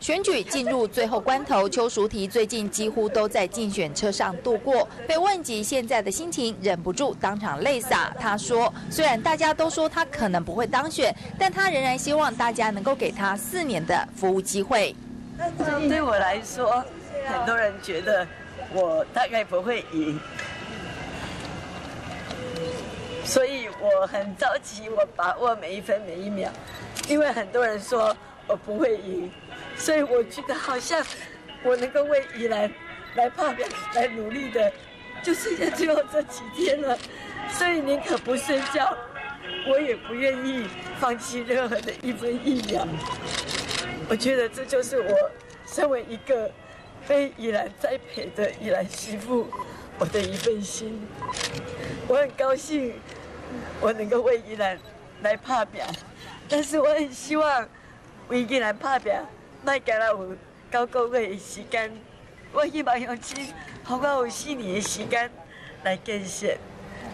选举进入最后关头，邱淑媞最近几乎都在竞选车上度过。被问及现在的心情，忍不住当场泪洒。他说：“虽然大家都说他可能不会当选，但他仍然希望大家能够给他四年的服务机会。”对我来说，很多人觉得我大概不会赢，所以我很着急，我把握每一分每一秒，因为很多人说我不会赢。所以我觉得好像我能够为宜兰来怕表、来努力的，就剩下最后这几天了。所以宁可不睡觉，我也不愿意放弃任何的一分一秒。我觉得这就是我身为一个被宜兰栽培的宜兰媳妇，我的一份心。我很高兴我能够为宜兰来怕表，但是我很希望为宜兰怕表。卖加了有九个月的时间，我希望用钱，好我有四年的时间来建设，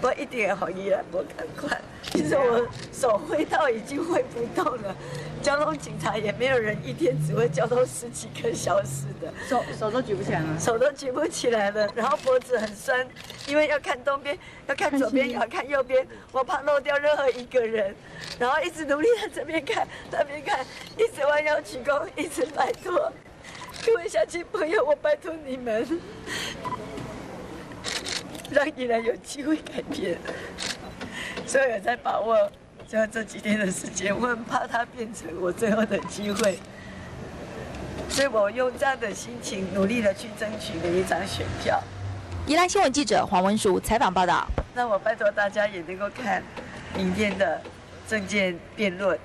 我一定会予伊来无赶快。其实我手挥到已经挥不动了，交通警察也没有人一天只会交通十几个小时的，手手都举不起来了，手都举不起来了，然后脖子很酸，因为要看东边，要看左边，也要看右边，我怕漏掉任何一个人，然后一直努力在这边看，那边看，腰鞠躬，一直拜托各位乡亲朋友，我拜托你们，让宜兰有机会改变。所以我在把握就这几天的时间，我很怕它变成我最后的机会，所以我用这样的心情努力的去争取每一张选票。宜兰新闻记者黄文淑采访报道。那我拜托大家也能够看明天的政见辩论。